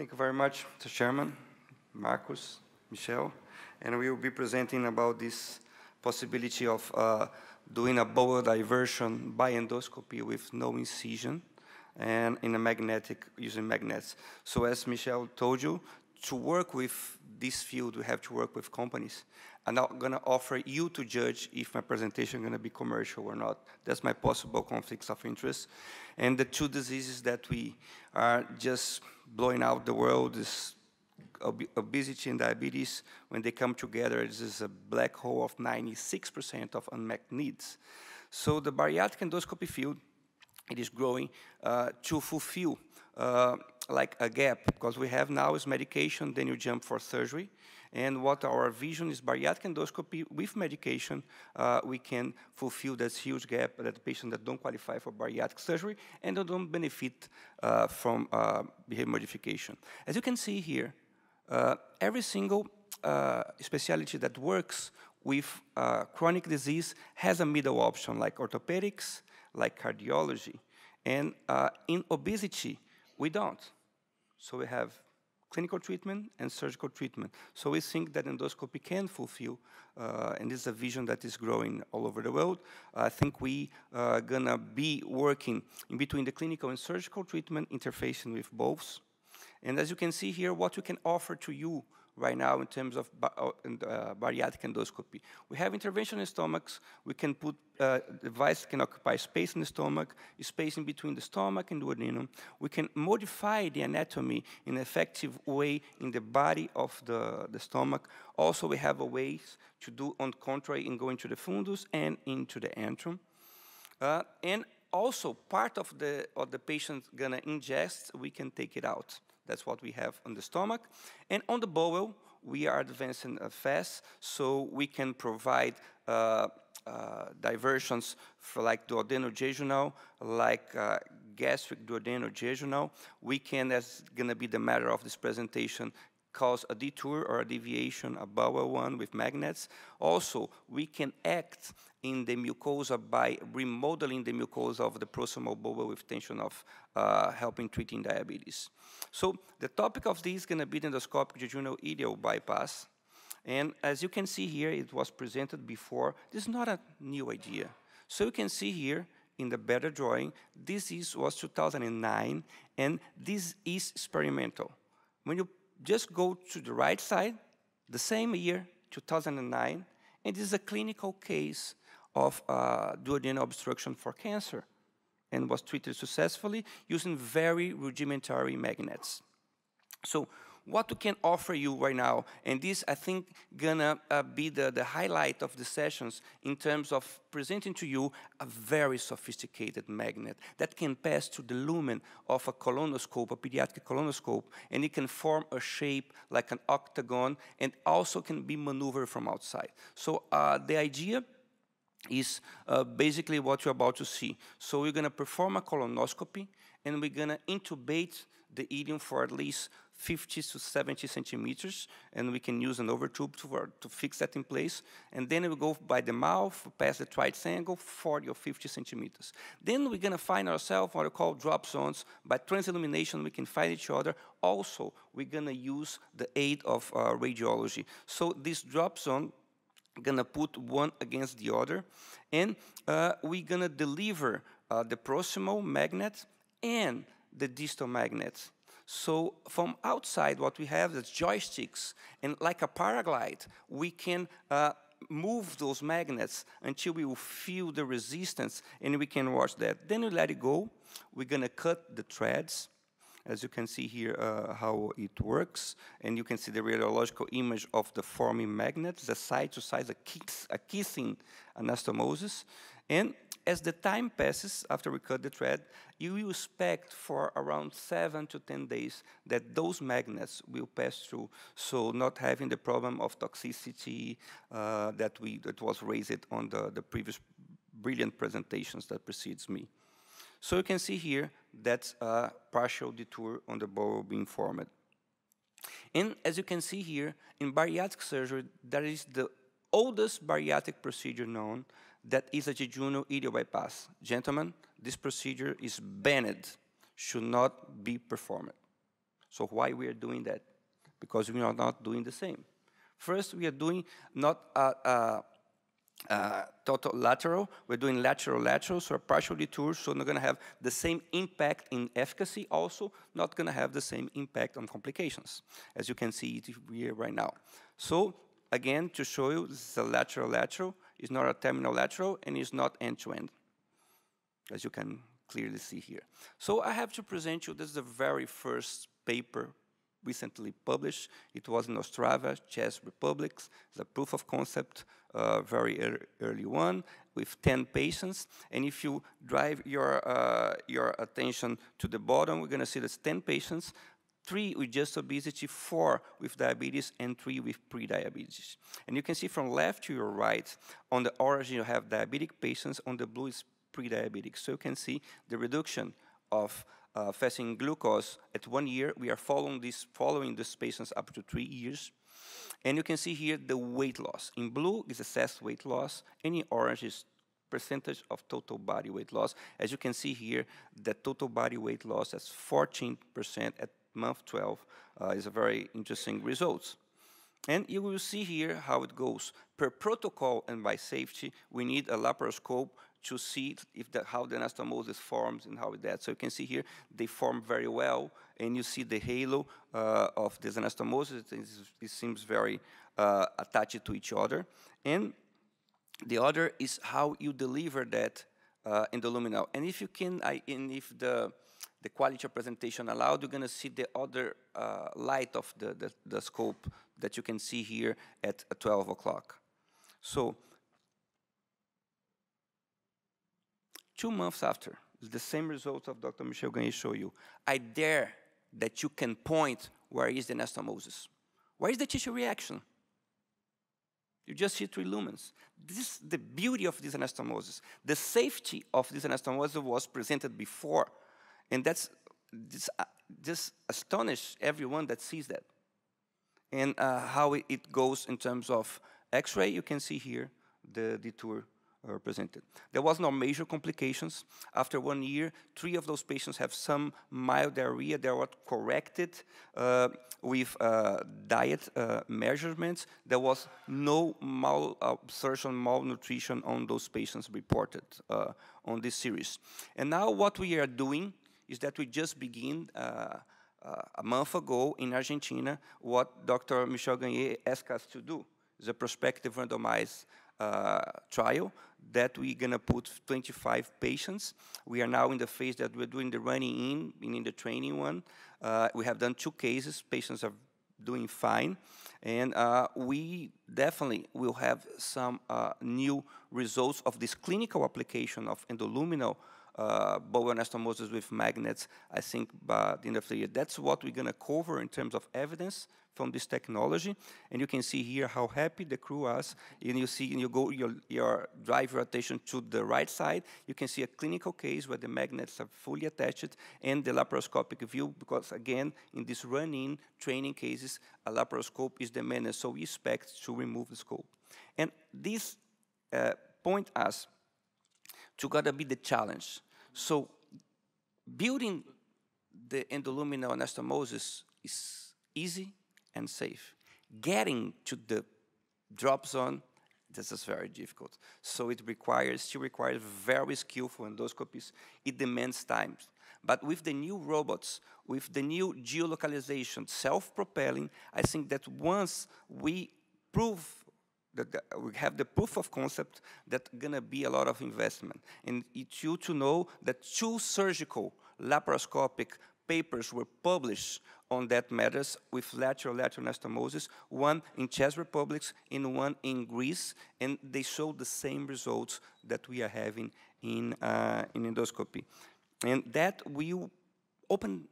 Thank you very much, Mr. Chairman, Marcus, Michel, and we will be presenting about this possibility of uh, doing a bowel diversion by endoscopy with no incision and in a magnetic, using magnets. So as Michel told you, to work with this field, we have to work with companies. I'm not going to offer you to judge if my presentation is going to be commercial or not. That's my possible conflicts of interest. And the two diseases that we are just blowing out the world is ob obesity and diabetes. When they come together, this is a black hole of 96% of unmet needs. So the bariatric endoscopy field, it is growing uh, to fulfill uh, like a gap, because we have now is medication, then you jump for surgery. And what our vision is bariatric endoscopy with medication, uh, we can fulfill this huge gap that patients that don't qualify for bariatric surgery and don't benefit uh, from uh, behavior modification. As you can see here, uh, every single uh, specialty that works with uh, chronic disease has a middle option like orthopedics, like cardiology. And in obesity, we don't. So we have clinical treatment and surgical treatment. So we think that endoscopy can fulfill, uh, and this is a vision that is growing all over the world. I think we are uh, gonna be working in between the clinical and surgical treatment, interfacing with both. And as you can see here, what we can offer to you right now in terms of uh, uh, bariatric endoscopy. We have intervention in stomachs. We can put uh, device can occupy space in the stomach, space in between the stomach and the duodenum. We can modify the anatomy in an effective way in the body of the, the stomach. Also, we have a ways to do on contrary in going to the fundus and into the antrum. Uh, and also, part of the, of the patient's gonna ingest, we can take it out. That's what we have on the stomach. And on the bowel, we are advancing uh, fast, so we can provide uh, uh, diversions for like duodenojejunal, like uh, gastric duodenojejunal. We can, as gonna be the matter of this presentation, cause a detour or a deviation, above a one with magnets. Also, we can act in the mucosa by remodeling the mucosa of the proximal bowel with tension of uh, helping treating diabetes. So the topic of this is going to be the endoscopic jejunal ileal bypass. And as you can see here, it was presented before. This is not a new idea. So you can see here in the better drawing, this is, was 2009, and this is experimental. When you just go to the right side, the same year, 2009, and this is a clinical case of uh, duodenal obstruction for cancer and was treated successfully using very rudimentary magnets. So what we can offer you right now, and this I think gonna uh, be the, the highlight of the sessions in terms of presenting to you a very sophisticated magnet that can pass through the lumen of a colonoscope, a pediatric colonoscope, and it can form a shape like an octagon and also can be maneuvered from outside. So uh, the idea is uh, basically what you're about to see. So we're to perform a colonoscopy, and we're to intubate the ileum for at least 50 to 70 centimeters, and we can use an overtube to, to fix that in place. And then we go by the mouth, past the triangle, 40 or 50 centimeters. Then we're to find ourselves what we call drop zones. By transillumination, we can find each other. Also, we're to use the aid of uh, radiology. So this drop zone gonna put one against the other, and uh, we're gonna deliver uh, the proximal magnet and the distal magnet. So from outside, what we have is joysticks, and like a paraglide, we can uh, move those magnets until we will feel the resistance, and we can watch that. Then we let it go. We're gonna cut the threads, as you can see here uh, how it works, and you can see the radiological image of the forming magnets, the side to side, a, kiss, a kissing anastomosis. And as the time passes, after we cut the thread, you expect for around seven to 10 days that those magnets will pass through, so not having the problem of toxicity uh, that, we, that was raised on the, the previous brilliant presentations that precedes me. So you can see here that's a partial detour on the bowel being formed. And as you can see here, in bariatric surgery, that is the oldest bariatric procedure known that is a jejunal ileal bypass. Gentlemen, this procedure is banned, should not be performed. So why we are doing that? Because we are not doing the same. First, we are doing not a, a, a total lateral, we're doing lateral-lateral, so a partial detour, so not gonna have the same impact in efficacy, also not gonna have the same impact on complications, as you can see here right now. So again, to show you, this is a lateral-lateral, it's not a terminal lateral, and it's not end-to-end, -end, as you can clearly see here. So I have to present you, this is the very first paper recently published. It was in Ostrava, Czech Republic. A proof of concept, uh, very er early one, with 10 patients. And if you drive your, uh, your attention to the bottom, we're going to see there's 10 patients, three with just obesity, four with diabetes, and three with pre-diabetes. And you can see from left to your right, on the orange you have diabetic patients, on the blue is pre-diabetic. So you can see the reduction of uh, fasting glucose at one year. We are following, this, following these patients up to three years. And you can see here the weight loss. In blue is assessed weight loss, and in orange is percentage of total body weight loss. As you can see here, the total body weight loss is 14% at month 12 uh, is a very interesting results. And you will see here how it goes. Per protocol and by safety, we need a laparoscope to see if the, how the anastomosis forms and how that. So you can see here, they form very well, and you see the halo uh, of this anastomosis. It, it seems very uh, attached to each other. And the other is how you deliver that uh, in the luminal. And if you can, I, and if the, the quality of presentation allowed, you're going to see the other uh, light of the, the, the, scope that you can see here at 12 o'clock. So two months after, the same results of Dr. Michel Gagné show you. I dare that you can point where is the anastomosis. Where is the tissue reaction? You just see three lumens. This is the beauty of this anastomosis. The safety of this anastomosis was presented before, and that's this, uh, just astonish everyone that sees that. And uh, how it goes in terms of X-ray, you can see here the detour uh, presented. There was no major complications. After one year, three of those patients have some mild diarrhea. They were corrected uh, with uh, diet uh, measurements. There was no malabsorption, malnutrition on those patients reported uh, on this series. And now what we are doing is that we just begin uh, a month ago in Argentina what Dr. Michel Gagné asked us to do. A prospective randomized uh, trial that we're going to put 25 patients. We are now in the phase that we're doing the running in, meaning the training one. Uh, we have done two cases. Patients are doing fine. And uh, we definitely will have some uh, new results of this clinical application of endoluminal uh, bowel anastomosis with magnets, I think, by the end of the year. That's what we're going to cover in terms of evidence from this technology. And you can see here how happy the crew was. And you see, and you go, your, your drive rotation to the right side, you can see a clinical case where the magnets are fully attached and the laparoscopic view, because again, in this run-in training cases, a laparoscope is the demanded, so we expect to remove the scope. And this uh, point us to gotta be the challenge. So building the endoluminal anastomosis is easy and safe. Getting to the drop zone, this is very difficult. So it requires, still requires very skillful endoscopies. It demands time. But with the new robots, with the new geolocalization, self-propelling, I think that once we prove that we have the proof of concept that gonna be a lot of investment. And it's you to know that two surgical laparoscopic papers were published on that matters with lateral lateral anastomosis, one in Czech Republic and one in Greece, and they show the same results that we are having in, uh, in endoscopy. And that will open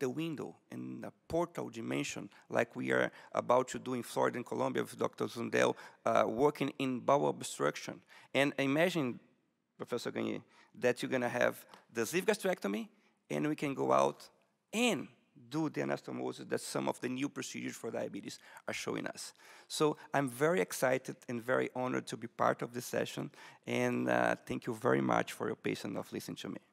the window and the portal dimension, like we are about to do in Florida and Colombia with Dr. Zundel, uh, working in bowel obstruction. And imagine, Professor Gagné, that you're going to have the sleeve gastrectomy, and we can go out and do the anastomosis that some of the new procedures for diabetes are showing us. So I'm very excited and very honored to be part of this session, and uh, thank you very much for your patience of listening to me.